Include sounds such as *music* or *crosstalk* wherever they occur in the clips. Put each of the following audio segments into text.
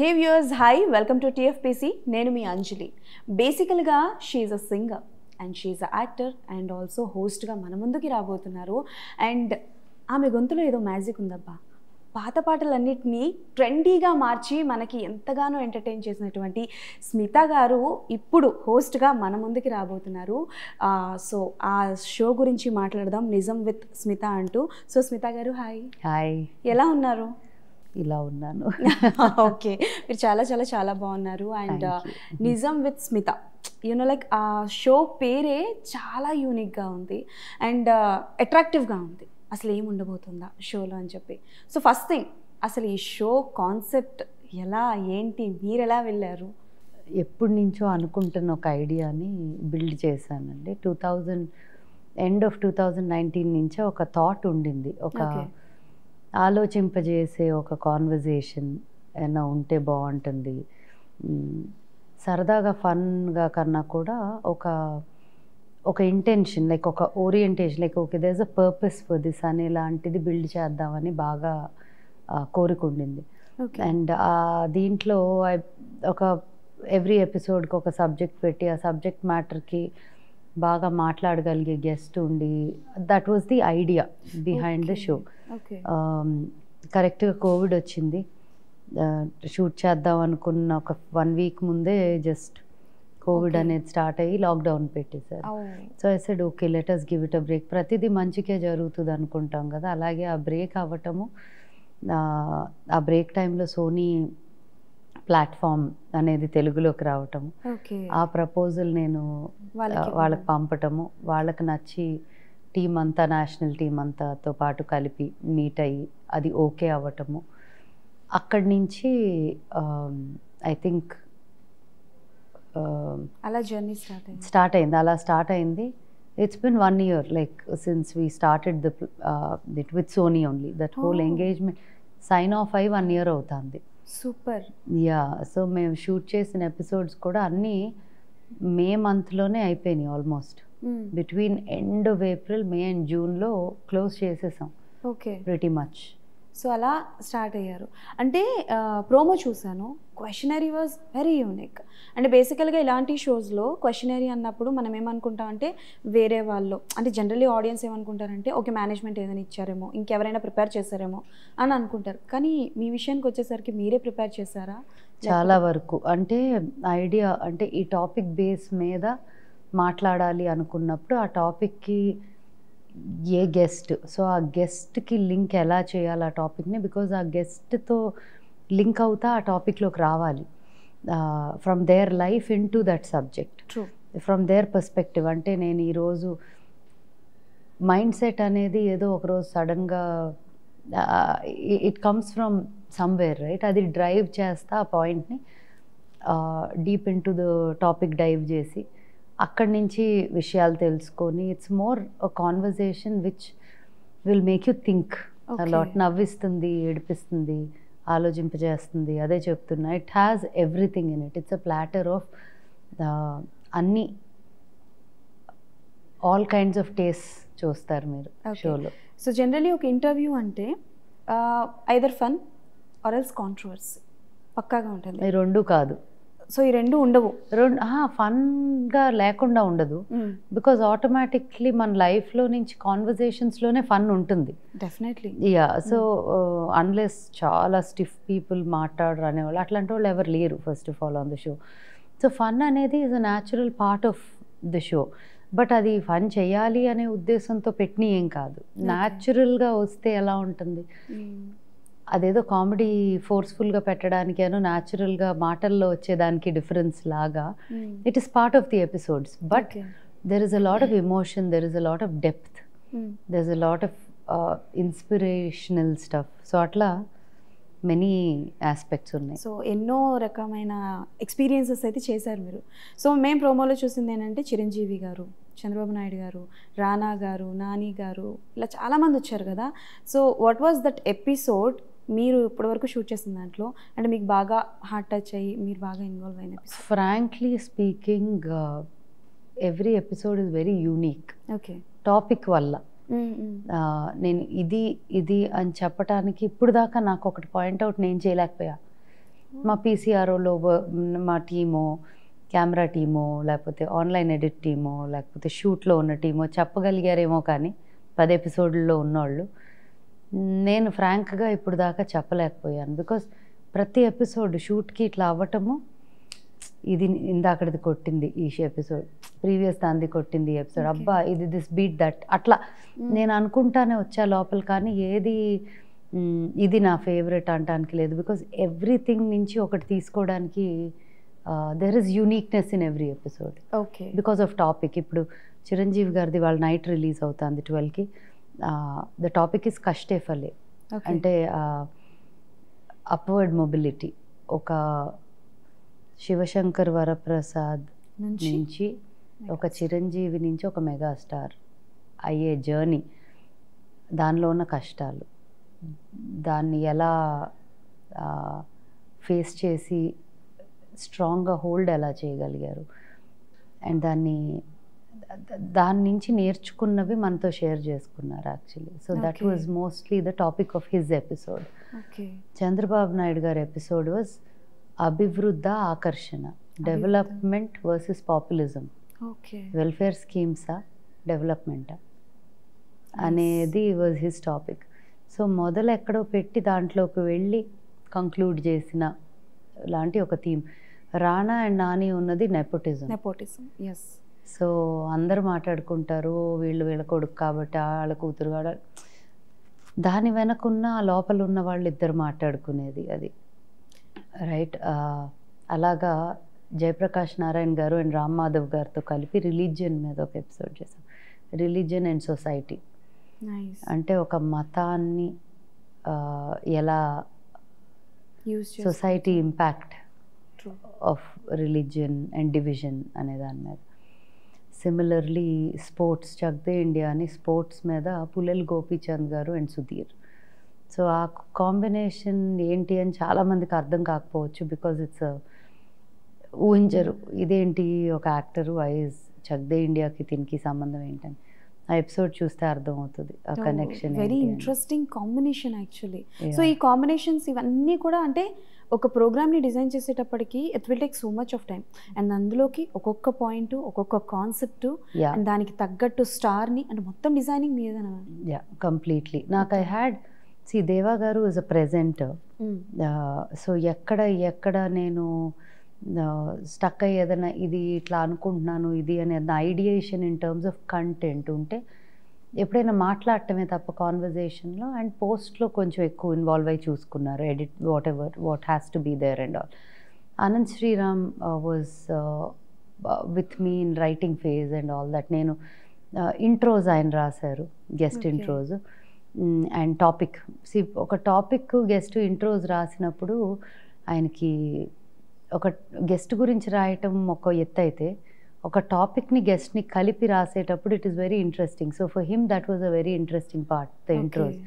Hey viewers hi welcome to TFPC నేను మీ అంజలి. బేసికల్గా she's a singer and she's a actor and also హోస్ట్గా మన ముందుకి రాబోతున్నారు. అండ్ ఆమె గొంతులో ఏదో మ్యాజిక్ ఉందబ్బా. పాత పాటలన్నిటినీ ట్రెండీగా మార్చి మనకి ఎంతగానో ఎంటర్టైన్ చేసినటువంటి స్మిత గారు ఇప్పుడు హోస్ట్గా మన ముందుకి రాబోతున్నారు. సో ఆ షో గురించి మాట్లాడదాం. నిజం విత్ స్మిత అంటూ. సో స్మిత గారు హాయ్ హాయ్ ఎలా ఉన్నారు? ఇలా ఉన్నాను. *laughs* ఓకే. మీరు చాలా చాలా చాలా బాగున్నారు. And you. నిజం with Smita. You know like uh show పేరే చాలా యూనిక్గా ఉంది. అండ్ అట్రాక్టివ్గా ఉంది. అసలు ఏం ఉండబోతుందా షోలో అని చెప్పి. సో ఫస్ట్ థింగ్ అసలు ఈ షో కాన్సెప్ట్ ఎలా ఏంటి మీరు ఎలా వెళ్ళారు? ఎప్పటి నుంచో అనుకుంటున్న ఒక ఐడియాని బిల్డ్ చేశానండి. Two thousand end of two thousand nineteen నుంచే ఒక థాట్ ఉండింది. ఒక. ఆలోచింపజేసే ఒక కాన్వర్జేషన్ ఏమైనా ఉంటే బాగుంటుంది. సరదాగా ఫన్గా కన్నా కూడా ఒక ఒక ఇంటెన్షన్ లైక్ ఒక orientation like okay there's a purpose for this అనే లాంటిది బిల్డ్ చేద్దామని బాగా ఆ, కోరిక ఉండింది ఓకే అండ్ దీంట్లో ఒక ఎవ్రీ ఎపిసోడ్కి ఒక సబ్జెక్ట్ పెట్టి ఆ సబ్జెక్ట్ మ్యాటర్కి బాగా మాట్లాడగలిగే గెస్ట్ ఉండి that was the idea behind the show కరెక్ట్గా కోవిడ్ వచ్చింది. షూట్ చేద్దాం అనుకున్న ఒక వన్ వీక్ ముందే జస్ట్ కోవిడ్. అనేది స్టార్ట్ అయ్యి లాక్డౌన్ పెట్టేశారు. So I said okay let us give it a break ప్రతిదీ మంచికే జరుగుతుంది అనుకుంటాం కదా. అలాగే ఆ బ్రేక్ అవ్వటము ఆ బ్రేక్ టైంలో సోనీ ప్లాట్ఫామ్ అనేది తెలుగులోకి రావటము ఓకే. ఆ ప్రపోజల్ నేను వాళ్ళకి పంపటము. వాళ్ళకి నచ్చి టీం అంతా నేషనల్ టీం అంతాతో పాటు కలిపి మీట్ అయ్యి అది ఓకే అవ్వటము. అక్కడి నుంచి ఐ థింక్ అలా జర్నీ స్టార్ట్ అయింది. స్టార్ట్ అయింది. అలా స్టార్ట్ అయింది. It's been one year like since we started the దిట్ with Sony only that whole. Engagement sign off అయ్యి వన్ ఇయర్ అవుతుంది. సూపర్. యా సో మేము షూట్ చేసిన ఎపిసోడ్స్ కూడా అన్నీ మే మంత్లోనే అయిపోయినాయి almost. Between end of April May and జూన్లో close చేసేసాం. ఓకే. ప్రిటీ మచ్ సో అలా స్టార్ట్ అయ్యారు. అంటే ప్రోమో చూసాను క్వశ్చనరీ వాజ్ వెరీ యూనిక్ అంటే బేసికల్గా ఇలాంటి షోస్లో క్వశ్చనరీ అన్నప్పుడు మనం ఏమనుకుంటాం అంటే వేరే వాళ్ళు అంటే జనరలీ ఆడియన్స్ ఏమనుకుంటారంటే ఓకే మేనేజ్మెంట్ ఏదైనా ఇచ్చారేమో ఇంకెవరైనా ప్రిపేర్ చేశారేమో అని అనుకుంటారు. కానీ మీ విషయానికి వచ్చేసరికి మీరే ప్రిపేర్ చేశారా? చాలా వరకు. అంటే ఐడియా అంటే ఈ టాపిక్ బేస్ మీద మాట్లాడాలి అనుకున్నప్పుడు ఆ టాపిక్కి ఏ గెస్ట్ సో ఆ గెస్ట్కి లింక్ ఎలా చేయాలి ఆ టాపిక్ని బికాజ్ ఆ గెస్ట్తో లింక్ అవుతా ఆ టాపిక్లోకి రావాలి. From their life into that subject through from their perspective అంటే నేను ఈరోజు మైండ్ సెట్ అనేది ఏదో ఒకరోజు సడన్గా it comes from somewhere right అది డ్రైవ్ చేస్తా ఆ పాయింట్ని deep into the topic dive చేసి అక్కడి నుంచి విషయాలు తెలుసుకొని it's more conversation which will make you think. Lot నవ్విస్తుంది ఏడిపిస్తుంది. ఆలోచింపజేస్తుంది. అదే చెప్తున్నా. It has everything in it it's a platter of అన్ని ఆల్ కైండ్స్ ఆఫ్ టేస్ట్ చూస్తారు మీరు. షోలో. సో జనరలీ ఒక ఇంటర్వ్యూ అంటే either fun or else controversy పక్కాగా ఉంటుంది? రెండు కాదు. సో ఈ రెండు ఉండవు. రెండు ఫన్గా లేకుండా ఉండదు. బికాజ్ ఆటోమేటిక్లీ మన లైఫ్లో నుంచి కాన్వర్జేషన్స్లోనే ఫన్ ఉంటుంది. డెఫినెట్లీ. యా సో అన్లెస్ చాలా స్టిఫ్ పీపుల్ మాట్లాడరు అనేవాళ్ళు. అట్లాంటి వాళ్ళు ఎవరు లేరు first of all on the show so fun అనేది is a natural part of the show but అది ఫన్ చేయాలి అనే ఉద్దేశంతో పెట్టిన ఏం కాదు. న్యాచురల్గా వస్తే ఎలా ఉంటుంది? అదేదో కామెడీ ఫోర్స్ఫుల్గా పెట్టడానికేనో న్యాచురల్గా మాటల్లో వచ్చేదానికి డిఫరెన్స్ లాగా. It is part of the episodes but there is a lot of emotion there is a lot of depth there is a lot of inspirational stuff so అట్లా మెనీ ఆస్పెక్ట్స్ ఉన్నాయి. So ఎన్నో రకమైన experiences అయితే చేశారు మీరు. So మేము ప్రోమోలో చూసింది ఏంటంటే చిరంజీవి గారు చంద్రబాబు నాయుడు గారు రానా గారు నాని గారు ఇలా చాలామంది వచ్చారు కదా. So what was that episode మీరు ఇప్పటివరకు షూట్ చేసిన దాంట్లో అంటే మీకు బాగా హార్ట్ టచ్ అయ్యి మీరు బాగా ఇన్వాల్వ్ అయిన frankly speaking every episode is very unique okay topic వల్ల. ఆ, నేను ఇది ఇది అని చెప్పటానికి ఇప్పుడు దాకా నాకు ఒకటి పాయింట్అవుట్ నేను చేయలేకపోయా. మా పీసీఆర్ఓలో మా టీమో కెమెరా టీమో లేకపోతే ఆన్లైన్ ఎడిట్ టీమో లేకపోతే షూట్లో ఉన్న టీమో చెప్పగలిగారేమో కానీ పది ఎపిసోడ్లలో ఉన్నవాళ్ళు నేను ఫ్రాంక్గా ఇప్పుడు దాకా చెప్పలేకపోయాను. బికాస్ ప్రతి ఎపిసోడ్ షూట్కి ఇట్లా అవ్వటము ఇది ఇందాకటిది కొట్టింది ఈ ఎపిసోడ్ ప్రీవియస్ దాంది కొట్టింది ఎపిసోడ్. అబ్బా ఇది దిస్ బీట్ దట్ అట్లా నేను అనుకుంటానే వచ్చా లోపల కానీ ఏది ఇది నా ఫేవరెట్ అంటానికి లేదు. బికాజ్ ఎవ్రీథింగ్ నుంచి ఒకటి తీసుకోవడానికి there is uniqueness in every episode okay because of topic ఇప్పుడు చిరంజీవి గారిది వాళ్ళ నైట్ రిలీజ్ అవుతుంది ట్వెల్వ్కి ద టాపిక్ ఇస్ కష్టే ఫలే. అంటే అప్వర్డ్ మొబిలిటీ ఒక శివశంకర్ వరప్రసాద్ నుంచి ఒక చిరంజీవి నుంచి ఒక మెగాస్టార్ అయ్యే జర్నీ దానిలో ఉన్న కష్టాలు. దాన్ని ఎలా ఫేస్ చేసి స్ట్రాంగ్గా హోల్డ్ ఎలా చేయగలిగారు? అండ్ దాన్ని దాని నుంచి నేర్చుకున్నవి మనతో షేర్ చేసుకున్నారు actually so that. Was mostly the topic of his episode okay Chandrababu Naidu గారి ఎపిసోడ్ వాజ్ అభివృద్ధ ఆకర్షణ development versus populism okay welfare స్కీమ్సా డెవలప్మెంటా అనేది వాజ్ హిస్ టాపిక్ సో మొదలు ఎక్కడో పెట్టి దాంట్లోకి వెళ్ళి కంక్లూడ్ చేసిన లాంటి ఒక థీమ్ రాణా అండ్ నాని ఉన్నది నెపోటిజం నెపోటిజం ఎస్ సో అందరు మాట్లాడుకుంటారు వీళ్ళు వీళ్ళ కొడుకు కాబట్టి వాళ్ళ కూతురు కాడ దాని వెనకున్న ఆ లోపల ఉన్న వాళ్ళు ఇద్దరు మాట్లాడుకునేది అది. రైట్? అలాగా జయప్రకాష్ నారాయణ గారు అండ్ రామ్ మాధవ్ గారితో కలిపి రిలీజియన్ మీద ఒక ఎపిసోడ్ చేసాం రిలీజియన్ అండ్ సొసైటీ. అంటే ఒక మతాన్ని ఎలా society impact of religion and division అనే దాని మీద. సిమిలర్లీ స్పోర్ట్స్ చక్దే ఇండియా అని స్పోర్ట్స్ మీద పులెల్ గోపీచంద్ గారు అండ్ సుధీర్ సో ఆ కాంబినేషన్ ఏంటి అని చాలామందికి అర్థం కాకపోవచ్చు బికాజ్ ఇట్స్ ఊహించరు. ఇదేంటి ఒక యాక్టరు వైజ్ చక్దే ఇండియాకి దీనికి సంబంధం ఏంటని. ఆ ఎపిసోడ్ చూస్తే అర్థం అవుతుంది ఆ connection very interesting combination actually. So ఈ కాంబినేషన్స్ ఇవన్నీ కూడా అంటే ఒక ప్రోగ్రామ్ని డిజైన్ చేసేటప్పటికి it will take so much of time and అందులోకి ఒక్కొక్క పాయింట్ ఒక్కొక్క కాన్సెప్ట్ అండ్ దానికి తగ్గట్టు స్టార్ని అంటే మొత్తం డిజైనింగ్ మీదనా యా కంప్లీట్లీ నాకు I had see Deva garu is a presenter so ఎక్కడ ఎక్కడ నేను స్టక్ అయ్యి ఏదైనా ఇది ఇట్లా అనుకుంటున్నాను ఇది అనే ideation in terms of content ఉంటే ఎప్పుడైనా మాట్లాడటమే తప్ప కాన్వర్జేషన్లో అండ్ పోస్ట్లో కొంచెం ఎక్కువ ఇన్వాల్వ్ అయ్యి చూసుకున్నారు. Edit whatever what has to be there and all Anand Sriram was with me in writing phase and all that నేను ఇంట్రోజ్ ఆయన రాశారు గెస్ట్. ఇంట్రోజ్ అండ్ టాపిక్ సి ఒక టాపిక్ గెస్ట్ ఇంట్రోజ్ రాసినప్పుడు ఆయనకి ఒక గెస్ట్ గురించి రాయటం ఒక ఎత్తు అయితే ఒక టాపిక్ని గెస్ట్ని కలిపి రాసేటప్పుడు it is very interesting so for him that was a very interesting part the intros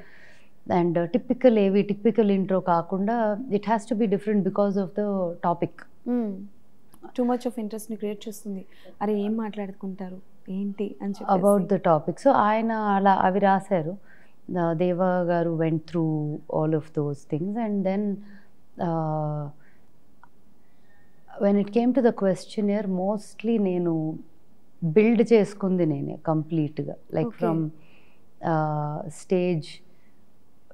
and typical ఏవి టిపికల్ ఇంట్రో కాకుండా it has to be different because of the topic too much of ఇంట్రెస్ట్ని create చేస్తుంది. అరే ఏం మాట్లాడుకుంటారు? ఏంటి? అని చెప్పి about the topic so ఆయన అలా అవి రాశారు. Deva garu went through all of those things and then when it came to the question here mostly నేను బిల్డ్ చేసుకుంది నేనే కంప్లీట్గా లైక్. ఫ్రమ్ స్టేజ్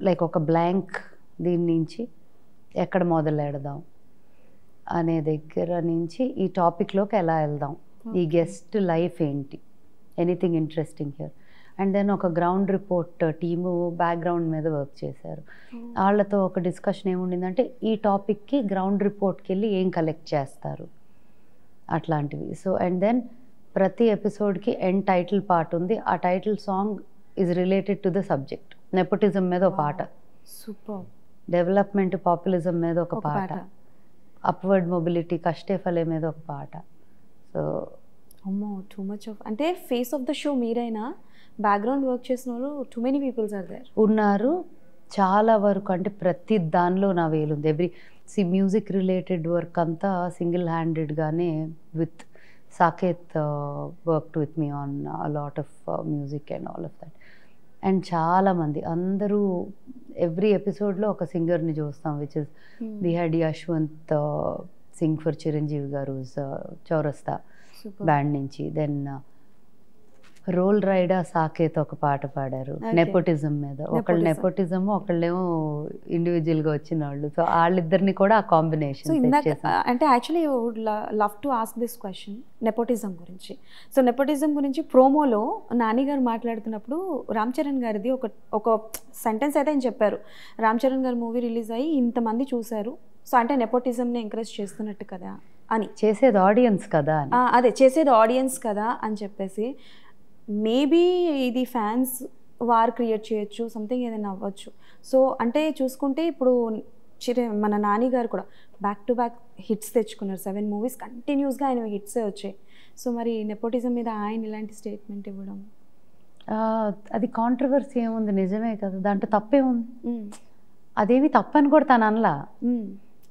లైక్ ఒక బ్లాంక్ దీని నుంచి ఎక్కడ మొదలెడదాం అనే దగ్గర నుంచి ఈ టాపిక్లోకి ఎలా వెళ్దాం ఈ. గెస్ట్ లైఫ్ ఏంటి anything interesting here and then ఒక గ్రౌండ్ రిపోర్ట్ టీము బ్యాక్గ్రౌండ్ మీద వర్క్ చేశారు. వాళ్ళతో ఒక డిస్కషన్ ఏముండిందంటే ఈ టాపిక్కి గ్రౌండ్ రిపోర్ట్కి వెళ్ళి ఏం కలెక్ట్ చేస్తారు? అట్లాంటివి. సో అండ్ దెన్ ప్రతి ఎపిసోడ్కి ఎండ్ టైటిల్ పార్ట్ ఉంది. ఆ title song is related to the subject nepotism మీద ఒక పాట సూపర్ డెవలప్మెంట్ పాపులిజం మీద ఒక పాట. పాట. అప్వర్డ్ మొబిలిటీ కష్టే ఫలే మీద ఒక పాట. సో అమ్మో టూ మచ్ ఆఫ్ అంటే ఫేస్ ఆఫ్ ద షో మీరైనా బ్యాక్గ్రౌండ్ వర్క్ చేసిన వాళ్ళు too many peoples are there ఉన్నారు. చాలా వరకు అంటే ప్రతి దానిలో నా వేలుంది. ఎవ్రీ సి మ్యూజిక్ రిలేటెడ్ వర్క్ అంతా single హ్యాండెడ్గానే with Saketh worked with me on lot of music and all of that and చాలామంది అందరూ ఎవ్రీ ఎపిసోడ్లో ఒక సింగర్ని చూస్తాం which is we had Yashwanth Singh for Chiranjeevi garu Chowrasta super band నుంచి. Then Roll Rida Saketh ఒక పాట పాడారు. నెపోటిజం మీద. ఒకళ్ళు. నెపోటిజం. ఒకళ్ళేమో ఇండివిజువల్గా వచ్చిన వాళ్ళు సో వాళ్ళిద్దరిని కూడా ఆ కాంబినేషన్ అంటే actually would love to ask this question nepotism గురించి. సో నెపోటిజం గురించి ప్రోమోలో నాని గారు మాట్లాడుతున్నప్పుడు రామ్ చరణ్ గారిది ఒక ఒక సెంటెన్స్ అయితే ఆయన చెప్పారు. రామ్ చరణ్ గారి మూవీ రిలీజ్ అయ్యి ఇంతమంది చూశారు. సో అంటే నెపోటిజంని ఎంకరేజ్ చేస్తున్నట్టు కదా అని. చేసేది ఆడియన్స్ కదా అదే చేసేది ఆడియన్స్ కదా అని చెప్పేసి మేబీ ఇది ఫ్యాన్స్ వార్ క్రియేట్ చేయొచ్చు సంథింగ్ ఏదైనా అవ్వచ్చు. సో అంటే చూసుకుంటే ఇప్పుడు చిర మన నాని గారు కూడా బ్యాక్ టు బ్యాక్ హిట్స్ తెచ్చుకున్నారు. సెవెన్ మూవీస్ కంటిన్యూస్గా ఆయన హిట్సే వచ్చాయి. సో మరి నెపోటిజం మీద ఆయన ఇలాంటి స్టేట్మెంట్ ఇవ్వడం? అది కాంట్రవర్సీ ఏముంది? నిజమే కదా. దాంట్లో తప్పే ఉంది. అదేమి తప్పని కూడా తను అనలా.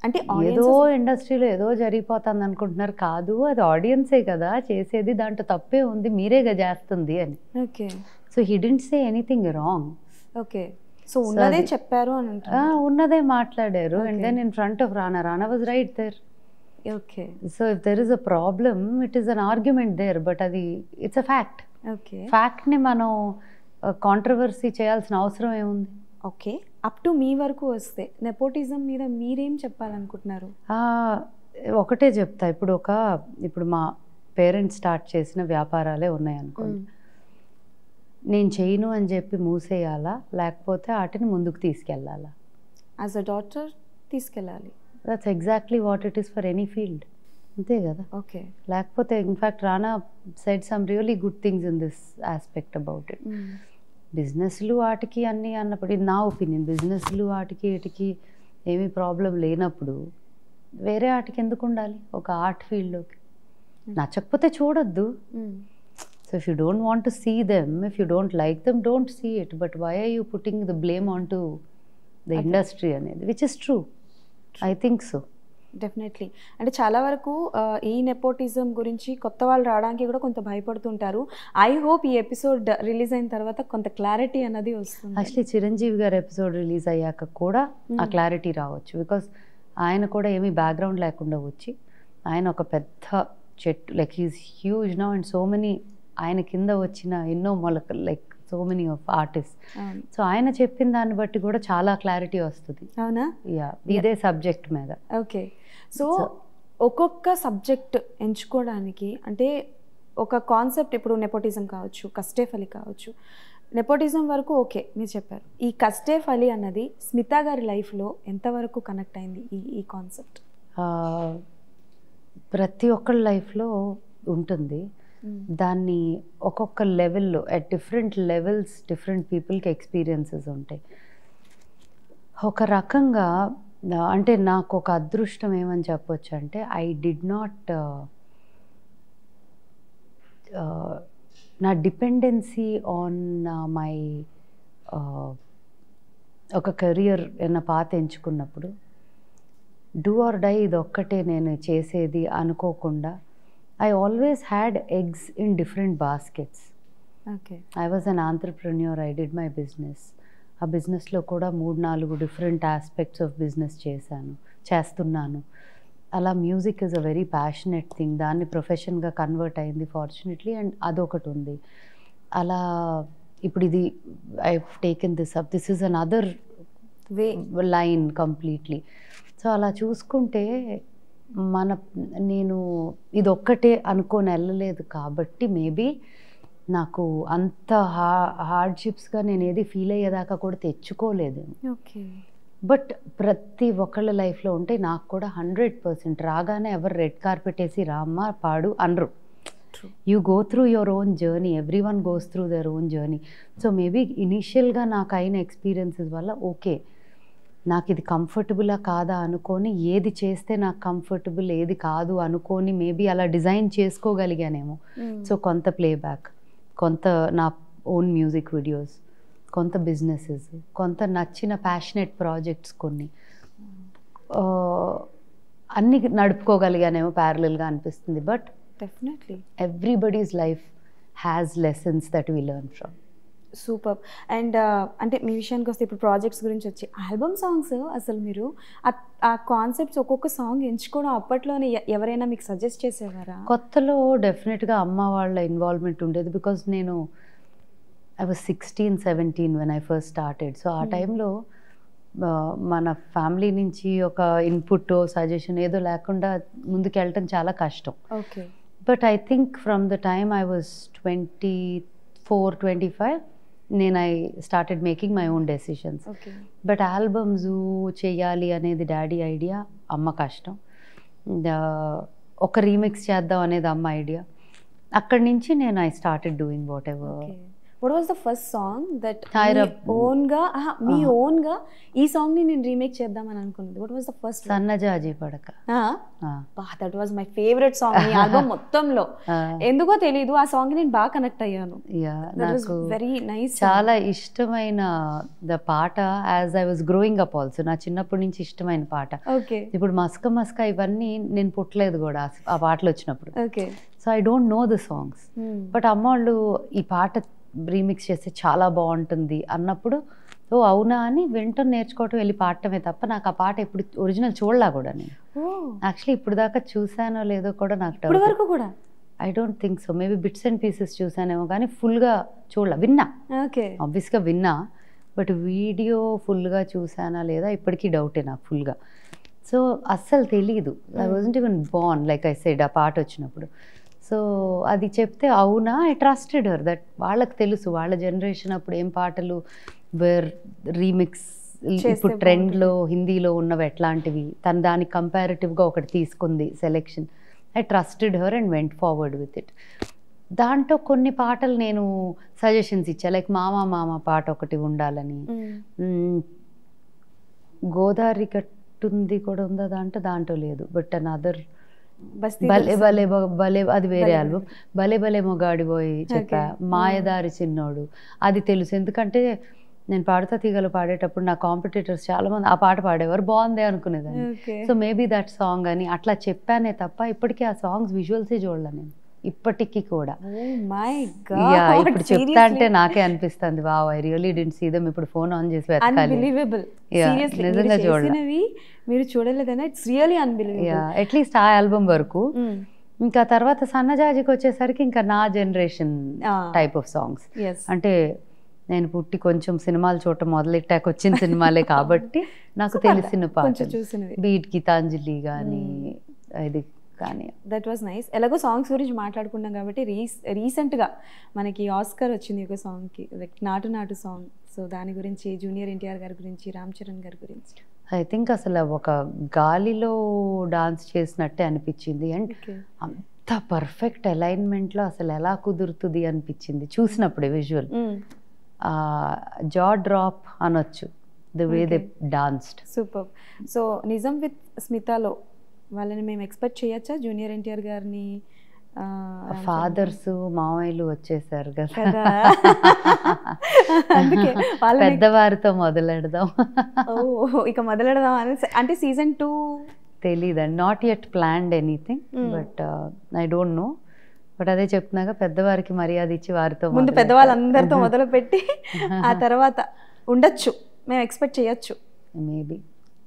అంటే ఏదో ఇండస్ట్రీలో ఏదో జరిగిపోతుంది అనుకుంటున్నారు కాదు అది ఆడియన్సే కదా చేసేది దాంట్లో తప్పే ఉంది మీరేగా చేస్తుంది అని. Okay. So he didn't say anything wrong okay. So ఉన్నదే చెప్పారు అని ఉన్నదే మాట్లాడారు. And. Then in front of Rana Rana was right there okay. So if there is a problem it is an argument there but అది it's a fact okay. ఫ్యాక్ట్ని మనం controversy చేయాల్సిన అవసరం ఏముంది? ఓకే. అప్ టు మీ వరకు వస్తే nepotism మీద మీరేం చెప్పాలనుకుంటున్నారు? ఒకటే చెప్తా. ఇప్పుడు ఒక ఇప్పుడు మా పేరెంట్స్ స్టార్ట్ చేసిన వ్యాపారాలే ఉన్నాయి అనుకోండి నేను చేయను అని చెప్పి మూసేయాలా? లేకపోతే వాటిని ముందుకు తీసుకెళ్ళాలా? యాజ్ అ డాక్టర్ తీసుకెళ్ళాలి. That's exactly what it is for any field అంతే కదా? ఓకే లేకపోతే in fact Rana said some really good things in this aspect about it బిజినెస్లు వాటికి అన్నీ అన్నప్పుడు ఇది నా ఒపీనియన్. బిజినెస్లు వాటికి వీటికి ఏమీ ప్రాబ్లం లేనప్పుడు వేరే వాటికి ఎందుకు ఉండాలి? ఒక ఆర్ట్ ఫీల్డ్లోకి. నచ్చకపోతే చూడొద్దు. So if you don't want to see them if you don't like them don't see it but why are you putting the blame on to the. Industry అనేది? Which is true I think so definitely అంటే చాలా వరకు ఈ nepotism గురించి కొత్త వాళ్ళు రావడానికి కూడా కొంత భయపడుతుంటారు. ఐ హోప్ ఈ ఎపిసోడ్ రిలీజ్ అయిన తర్వాత కొంత క్లారిటీ అన్నది వస్తుంది. యాక్చువల్లీ చిరంజీవి గారి ఎపిసోడ్ రిలీజ్ అయ్యాక కూడా ఆ. క్లారిటీ రావచ్చు. బికాస్ ఆయన కూడా ఏమీ బ్యాక్గ్రౌండ్ లేకుండా వచ్చి ఆయన ఒక పెద్ద చెట్టు like he's huge now and so many ఆయన కింద వచ్చిన ఎన్నో మొలకలు like so many of artist. So ఆయన చెప్పిన దాన్ని బట్టి కూడా చాలా క్లారిటీ వస్తుంది. అవునా? యా ఇదే సబ్జెక్ట్ మీద. ఓకే సో ఒక్కొక్క సబ్జెక్ట్ ఎంచుకోవడానికి అంటే ఒక కాన్సెప్ట్ ఇప్పుడు నెపోటిజం కావచ్చు కస్టేఫ్ అలీ కావచ్చు. నెపోటిజం వరకు ఓకే మీరు చెప్పారు. ఈ కస్టేఫ్ అలీ అన్నది స్మిత గారి లైఫ్లో ఎంతవరకు కనెక్ట్ అయింది ఈ ఈ కాన్సెప్ట్? ప్రతి ఒక్కళ్ళ లైఫ్లో ఉంటుంది. దాన్ని ఒక్కొక్క లెవెల్లో అట్ డిఫరెంట్ లెవెల్స్ డిఫరెంట్ పీపుల్కి ఎక్స్పీరియన్సెస్ ఉంటాయి. ఒక రకంగా అంటే నాకు ఒక అదృష్టం ఏమని చెప్పొచ్చు అంటే ఐ డిడ్ నాట్ నా డిపెండెన్సీ ఆన్ మై ఒక కెరియర్ ఏమైనా పాత ఎంచుకున్నప్పుడు డూ ఆర్ డై ఇది ఒక్కటే నేను చేసేది అనుకోకుండా I always had eggs in different baskets. Okay. I was an entrepreneur I did my business. ఆ బిజినెస్లో కూడా మూడు నాలుగు డిఫరెంట్ ఆస్పెక్ట్స్ ఆఫ్ బిజినెస్ చేశాను చేస్తున్నాను. అలా music is a very passionate thing. దాన్ని ప్రొఫెషన్గా కన్వర్ట్ అయింది ఫార్చునేట్లీ అండ్ అదొకటి ఉంది అలా ఇప్పుడు ఇది I taken this up this is an other way line completely so అలా చూసుకుంటే మన నేను ఇది ఒక్కటే అనుకొని వెళ్ళలేదు కాబట్టి మేబీ నాకు అంత హా హార్డ్షిప్స్గా నేను ఏది ఫీల్ అయ్యేదాకా కూడా తెచ్చుకోలేదు. ఓకే బట్ ప్రతి ఒక్కళ్ళ లైఫ్లో ఉంటే నాకు కూడా హండ్రెడ్ పర్సెంట్ రాగానే ఎవరు రెడ్ కార్పెట్ వేసి రామ్మ పాడు అనరు. You go through your own journey every one goes through their own journey so maybe ఇనీషియల్గా నాకు అయిన ఎక్స్పీరియన్సెస్ వల్ల ఓకే నాకు ఇది కంఫర్టబులా కాదా అనుకొని ఏది చేస్తే నాకు కంఫర్టబుల్ ఏది కాదు అనుకొని మేబీ అలా డిజైన్ చేసుకోగలిగానేమో. సో కొంత ప్లేబ్యాక్ కొంత నా ఓన్ మ్యూజిక్ వీడియోస్ కొంత బిజినెసెస్ కొంత నచ్చిన ప్యాషనెట్ ప్రాజెక్ట్స్ కొన్ని. అన్ని నడుపుకోగలిగానేమో ప్యారలల్గా అనిపిస్తుంది but definitely everybody's life has lessons that we learn from super. And అంటే మీ విషయానికి వస్తే ఇప్పుడు ప్రాజెక్ట్స్ గురించి వచ్చి ఆల్బమ్ సాంగ్స్ అసలు మీరు ఆ- కాన్సెప్ట్స్ ఒక్కొక్క సాంగ్ ఎంచుకోవడం అప్పట్లోనే ఎవరైనా మీకు సజెస్ట్ చేసేవారా? కొత్తలో డెఫినెట్గా అమ్మ వాళ్ళ ఇన్వాల్వ్మెంట్ ఉండేది బికాజ్ నేను I was sixteen seventeen when I first started so ఆ Hmm. టైంలో మన ఫ్యామిలీ నుంచి ఒక ఇన్పుట్ సజెషన్ ఏదో లేకుండా ముందుకు వెళ్ళటం చాలా కష్టం. Okay. But I think from the time I was twenty four twenty five నేను I started making my own decisions. But albums చేయాలి అనేది డాడీ ఐడియా అమ్మ కష్టం. ఒక రీమిక్స్ చేద్దాం అనేది అమ్మ ఐడియా. అక్కడి నుంచి నేను I started doing whatever. What was the first song that Tyra- ఓన్గా ఆహా, మీ. ఓన్గా ఈ సాంగ్ని నేను రీమేక్ చేద్దామని అనుకున్నది. What was the first Sannajaji Padaka. That was my favourite song ఈ ఆల్బమ్ మొత్తంలో. ఎందుకో తెలియదు ఆ సాంగ్ నేను బాగా కనెక్ట్ అయ్యాను. వాస్ వెరీ నైస్ చాలా ఇష్టమైన ద పాట as I was growing up also. నా చిన్నప్పటి నుంచి ఇష్టమైన పాట. ఓకే. ఇప్పుడు మస్క మస్క ఇవన్నీ నేను పుట్టలేదు కూడా ఆ- ఆ పాటలు వచ్చినప్పుడు. Okay. So I don't know the songs but అమ్మ వాళ్ళు ఈ పాట రీమిక్స్ చేస్తే చాలా బాగుంటుంది అన్నప్పుడు ఓ అవునా? అని వింటూ నేర్చుకోవటం వెళ్ళి పాడటమే తప్ప నాకు ఆ పాట ఇప్పుడు ఒరిజినల్ చూడలా కూడా నేను. యాక్చువల్లీ ఇప్పుడు దాకా చూసానో లేదో కూడా నాకు వరకు కూడా? I don't think so. Maybe bits and pieces చూసానేమో కానీ ఫుల్గా చూడలా. విన్నా. ఓకే. ఆబ్వియస్గా విన్నా. బట్ వీడియో ఫుల్గా చూసానా లేదా ఇప్పటికీ డౌటే నాకు ఫుల్గా. సో అస్సలు తెలియదు I Mm. Wasn't even born like I side ఆ పాట వచ్చినప్పుడు. సో అది చెప్తే అవునా? ఐ ట్రస్టెడ్ హర్ దట్ వాళ్ళకి తెలుసు. వాళ్ళ జనరేషన్ అప్పుడు ఏం పాటలు వేర్ రీమిక్స్ ఇప్పుడు ట్రెండ్లో హిందీలో ఉన్నవి ఎట్లాంటివి తను దానికి కంపారిటివ్గా ఒకటి తీసుకుంది selection I trusted her and went forward with it దాంట్లో కొన్ని పాటలు నేను సజెషన్స్ ఇచ్చా. లైక్ మామ మామ పాట ఒకటి ఉండాలని. గోదావరి కట్టుంది కూడా ఉందా దాంట్లో? దాంట్లో లేదు. బట్ అన్ అదర్ భలే? భలే భలే అది వేరే ఆల్బమ్ భలే భలే మొగాడి పోయి చెప్పా. మాయదారి చిన్నోడు. అది తెలుసు. ఎందుకంటే నేను పాడుతా తీగలు పాడేటప్పుడు నా కాంపిటీటర్స్ చాలా మంది ఆ పాట పాడేవారు. బాగుంది అనుకునేదాన్ని. సో మేబీ దట్ సాంగ్ అని అట్లా చెప్పానే తప్ప ఇప్పటికీ ఆ సాంగ్స్ విజువల్సే చూడలే నేను. ఇప్పటికీ కూడా. గాడ్ ఇప్పుడు చెప్తా అంటే నాకే అనిపిస్తుంది. Wow I really didn't see them ఇప్పుడు ఫోన్ ఆన్ చేసి నిజంగా చూడలే. మీరు చూడలేదన్నా it's really unbelievable at least ఆ ఆల్బమ్ వరకు. ఇంకా తర్వాత సన్నజాజికి వచ్చేసరికి ఇంకా నా జనరేషన్. టైప్ ఆఫ్ సాంగ్స్ అంటే నేను పుట్టి కొంచెం సినిమాలు చూడటం మొదలెట్టాక వచ్చిన సినిమాలే *laughs* కాబట్టి నాకు. తెలిసిన పాటలు. చూసినవి. బీట్ గీతాంజలి కానీ ఇది కానీ దట్ వాజ్ నైస్ ఎలాగో సాంగ్స్ గురించి మాట్లాడుకున్నాం కాబట్టి రీస్ రీసెంట్గా మనకి ఆస్కర్ వచ్చింది ఒక సాంగ్కి లైక్ నాటు నాటు సాంగ్ సో దాని గురించి జూనియర్ ఎన్టీఆర్ గారి గురించి రామ్ చరణ్ గారి గురించి. ఐ థింక్ అసలు ఒక గాలిలో డాన్స్ చేసినట్టే అనిపించింది. అండ్ అంత పర్ఫెక్ట్ అలైన్మెంట్లో అసలు ఎలా కుదురుతుంది అనిపించింది. చూసినప్పుడే విజువల్ జా డ్రాప్ అనొచ్చు the way they. Danced super so Nijam with స్మితాలో వాళ్ళని మేము ఎక్స్పెక్ట్ చేయొచ్చా? జూనియర్ ఎన్టీఆర్ గారిని ఫాదర్స్ మామయ్యలు వచ్చేసారు కదా. పెద్దవారితో మొదలెడదాం. ఇక మొదలెడదాం అని అంటే సీజన్ టూ తెలీదండి. Not at planned anything. But I don't know but అదే చెప్తున్నాగా పెద్దవారికి మర్యాద ఇచ్చి వారితో ముందు పెద్దవాళ్ళందరితో *laughs* మొదలు పెట్టి ఆ తర్వాత ఉండొచ్చు. మేము ఎక్స్పెక్ట్ చేయొచ్చు. Maybe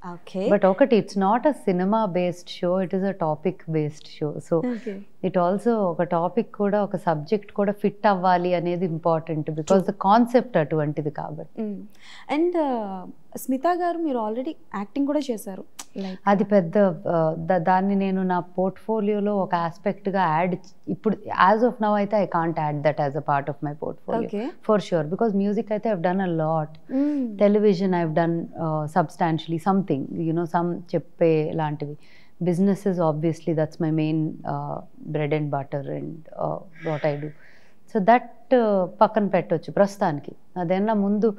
Okay. But okay, it's not a cinema based show, it is a topic based show. So okay. It also ఒక టాపిక్ కూడా ఒక సబ్జెక్ట్ కూడా ఫిట్ అవ్వాలి అనేది ఇంపార్టెంట్ బికాస్ ద కాన్సెప్ట్ అటువంటిది కాబట్టి. అండ్ స్మిత గారు మీరు ఆల్రెడీ యాక్టింగ్ కూడా చేశారు. అది పెద్ద ద- దాన్ని నేను నా పోర్ట్ఫోలియోలో ఒక ఆస్పెక్ట్గా యాడ్ ఇప్పుడు యాజ్ ఆఫ్ నవ్ అయితే I can't add that as a part of my portfolio for sure because music అయితే I've done a lot television I've done substantially something you know some చెప్పే లాంటివి. Businesses obviously that's my main bread and butter and what I do so that పక్కన పెట్టవచ్చు ప్రస్తుతానికి. అదేనా ముందు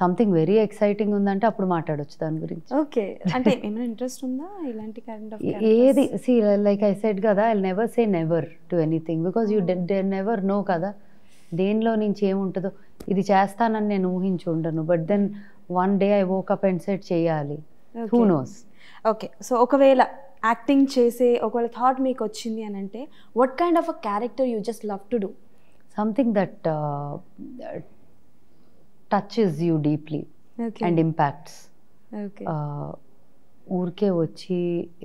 something very exciting ఉందంటే అప్పుడు మాట్లాడొచ్చు దాని గురించి. ఓకే *laughs* అంటే ఇంట్రెస్ట్ ఉందా ఇలాంటి కైండ్ ఆఫ్ ఏ- ఏది? సి లైక్ ఐ సెడ్ కదా I never say never to anything because you never know కదా. దేనిలో నుంచి ఏముంటుందో. ఇది చేస్తానని నేను ఊహించి ఉండను. But then one day I woke up and set చేయాలి. హూ నోస్ ఓకే సో ఒకవేళ యాక్టింగ్ చేసే ఒకవేళ థాట్ మీకు వచ్చింది అని అంటే what kind of a character you just love to do something that touches you deeply and impacts ఊరికే వచ్చి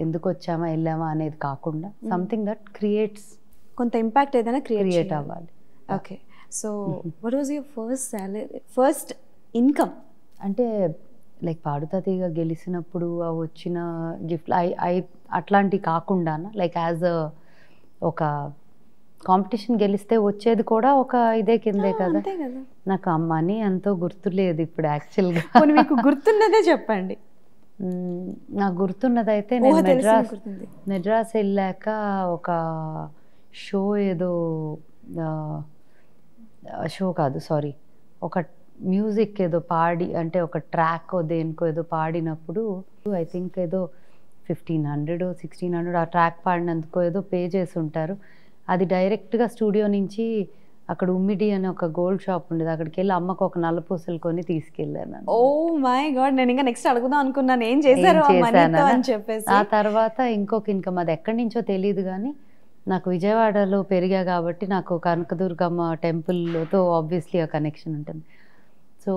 ఎందుకు వచ్చామా వెళ్ళామా అనేది కాకుండా సంథింగ్ దట్ క్రియేట్స్ కొంత ఇంపాక్ట్ ఏదైనా క్రియేట్ క్రియేట్ అవ్వాలి. Okay so what was your first salary first income అంటే లైక్ పాడుతా తీగ గెలిచినప్పుడు ఆ వచ్చిన గిఫ్ట్ ఐ ఐ అట్లాంటి కాకుండా లైక్ యాజ్ అ ఒక కాంపిటీషన్ గెలిస్తే వచ్చేది కూడా ఒక ఇదే కిందే కదా? నాకు ఆ మనీ ఎంతో గుర్తులేదు ఇప్పుడు యాక్చువల్గా మీకు గుర్తున్నదే చెప్పండి. నాకు గుర్తున్నదైతే నేను మెడ్రాస్ మెడ్రాస్ వెళ్ళాక ఒక షో ఏదో షో కాదు సారీ ఒక మ్యూజిక్ ఏదో పాడి అంటే ఒక ట్రాక్ దేనికో ఏదో పాడినప్పుడు ఐ థింక్ ఏదో ఫిఫ్టీన్ హండ్రెడ్ సిక్స్టీన్ హండ్రెడ్ ఆ ట్రాక్ పాడినందుకు ఏదో పే చేసి ఉంటారు అది డైరెక్ట్గా స్టూడియో నుంచి అక్కడ ఉమ్మిడి అని ఒక గోల్డ్ షాప్ ఉండేది. అక్కడికి వెళ్ళి అమ్మకు ఒక నల్ల పూసలు కొని తీసుకెళ్ళాను ఓ మై గాడ్! నేను ఇంకా నెక్స్ట్ అడుగుదాం అనుకున్నాను. ఏం చేశారు? అని చెప్పేసి? ఆ తర్వాత ఇంకొక ఇన్కమ్ అది ఎక్కడి నుంచో తెలియదు కానీ నాకు విజయవాడలో పెరిగా కాబట్టి నాకు కనకదుర్గమ్మ టెంపుల్తో ఆబ్వియస్లీ ఆ కనెక్షన్ ఉంటుంది. సో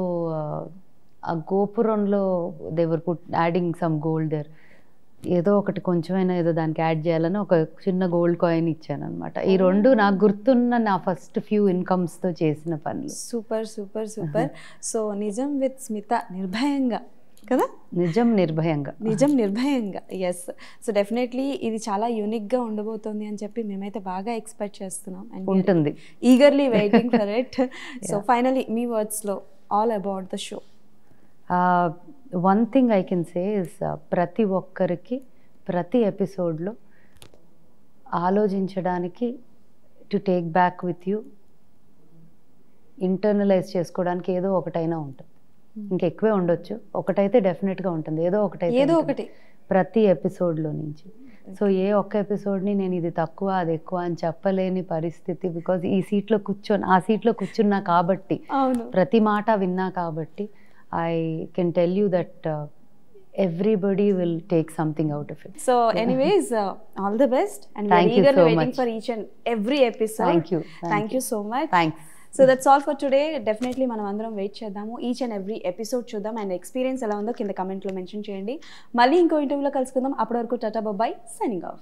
ఆ గోపురంలో they were put adding some gold there ఏదో ఒకటి కొంచెమైనా ఏదో దానికి యాడ్ చేయాలని ఒక చిన్న గోల్డ్ కాయిన్ ఇచ్చాను అనమాట ఈ రెండు నాకు గుర్తున్న నా ఫస్ట్ ఫ్యూ ఇన్కమ్స్తో చేసిన పనులు. Super super super. So Nijam with Smita నిర్భయంగా కదా? నిజం నిర్భయంగా. నిజం నిర్భయంగా ఎస్ సో డెఫినెట్లీ ఇది చాలా యూనిక్గా ఉండబోతోంది అని చెప్పి మేమైతే బాగా ఎక్స్పెక్ట్ చేస్తున్నాం. ఉంటుంది. Eagerly waiting for it so finally me వర్డ్స్లో all about the show one thing I can say is ప్రతి ఒక్కరికి ప్రతి ఎపిసోడ్లో ఆలోచించడానికి to take back with you internalise చేసుకోవడానికి ఏదో ఒకటైనా ఉంటుంది. ఇంకెక్కువే ఉండొచ్చు. ఒకటైతే డెఫినెట్గా ఉంటుంది. ఏదో ఒకటైతే ఏదో. ఒకటి. ప్రతి ఎపిసోడ్లో నుంచి. సో ఏ ఒక్క ఎపిసోడ్ని నేను ఇది తక్కువ అది ఎక్కువ అని చెప్పలేని పరిస్థితి బికాజ్ ఈ సీట్లో కూర్చొని ఆ సీట్లో కూర్చున్నా కాబట్టి ప్రతి మాట విన్నా కాబట్టి I can tell you that everybody will take something out of it so anyways all the best and Thank you eagerly so waiting much. For each and every episode Thank you. Thank thank you so much thanks so that's all for today definitely మనం అందరం wait చేద్దాము. Each and every episode చూద్దాం. And experience ఎలా ఉందో కింద కమెంట్లో mention చేయండి. మళ్ళీ ఇంకో ఇంటర్వ్యూలో కలుసుకుందాం. అప్పటి వరకు టాటా బాబాయ్ సైనింగ్ ఆఫ్